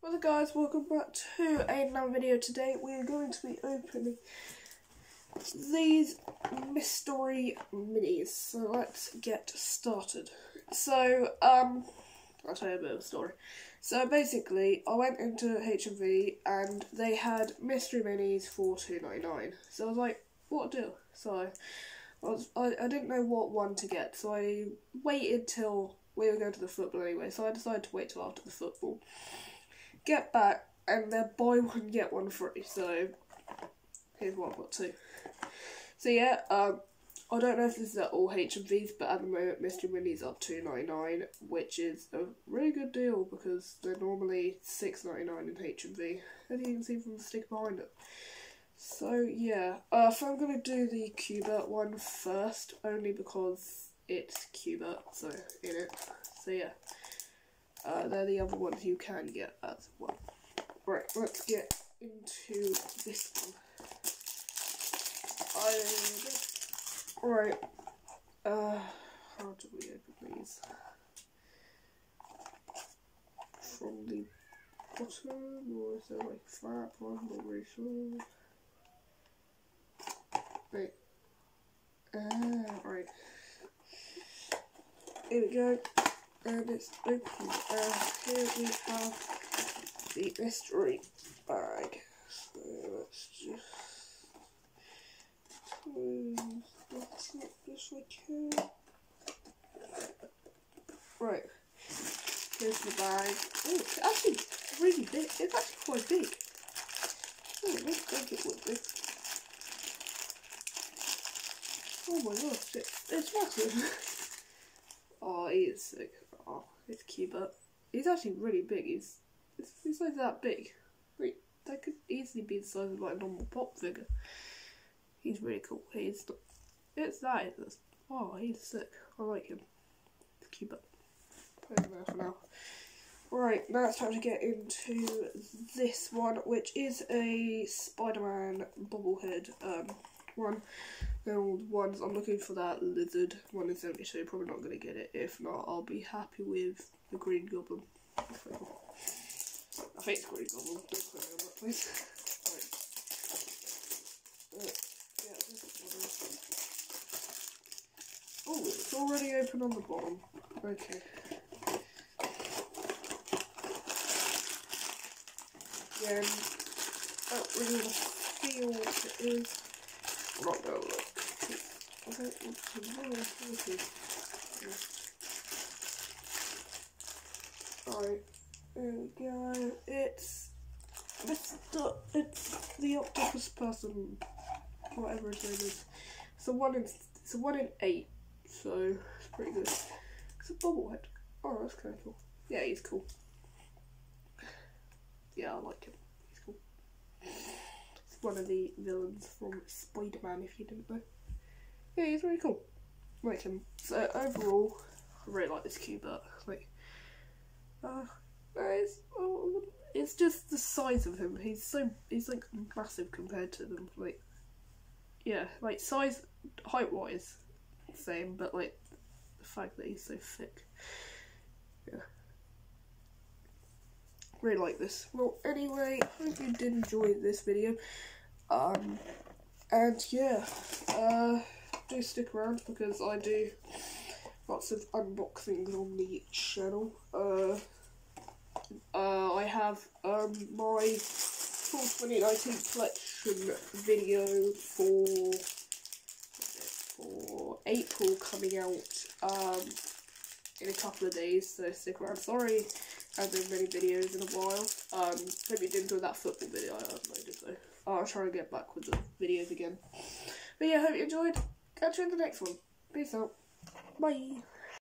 Hello guys, welcome back to another video. Today we are going to be opening these mystery minis. So let's get started. So, um, I'll tell you a bit of a story. So basically, I went into HMV and they had mystery minis for two ninety nine. So I was like, what deal. So I, was, I, I didn't know what one to get, so I waited till we were going to the football anyway, so I decided to wait till after the football get back and they're buy one get one free. So here's what I've got two. So yeah, um, I don't know if this is at all HMVs, but at the moment Mystery Minis are two ninety nine, which is a really good deal because they're normally six ninety nine in HMV, as you can see from the stick behind it. So yeah, uh, so I'm gonna do the Q*bert one first, only because it's Q*bert, so in it. So yeah. Uh, they're the other ones you can get as well. Right, let's get into this one. I, right, uh, how do we open these? From the bottom, or is there like flat one? Not really sure. Wait. Ah, right. Here we go and it's open. And here we have the mystery bag. So let's just close this we can. Right. Here's the bag. Oh, it's actually really big. It's actually quite big. Oh, I think it would be. Oh my gosh, it, it's massive. oh, he is sick. Oh, it's cute, but he's actually really big. He's he's like that big. Wait, that could easily be the size of like a normal pop figure. He's really cool. He's it's that. It's, oh, he's sick. I like him. It's cute, but put him there for now. Right, now it's time to get into this one, which is a Spider-Man bobblehead um, one old ones. I'm looking for that lizard one in 72. Probably not going to get it. If not, I'll be happy with the Green Goblin. I think it's Green Goblin. Don't quote me on that, please. Right. Uh, oh, it's already open on the bottom. Okay. Again, don't really want feel it is. Not gonna look. Right, there we go. It's Mr. It's the octopus person, whatever his name is. It's a one in it's a one in eight, so it's pretty good. It's a bobblehead. Oh, that's kind of cool. Yeah, he's cool. Yeah, I like him. He's cool. One of the villains from Spider-Man, if you didn't know yeah, he's really cool. Like him. So overall, I really like this Q*bert. Like, uh, it's, oh, it's just the size of him. He's so he's like massive compared to them. Like, yeah, like size, height wise, same, but like the fact that he's so thick. Yeah. Really like this. Well, anyway, I hope you did enjoy this video. Um, and yeah, uh do stick around because I do lots of unboxings on the channel. Uh, uh, I have um, my full 2019 collection video for for April coming out um, in a couple of days, so stick around. Sorry, haven't done many videos in a while. Um, hope you did enjoy that football video I uploaded though. I'll try and get back with the videos again. But yeah, hope you enjoyed. Catch you in the next one. Peace out. Bye.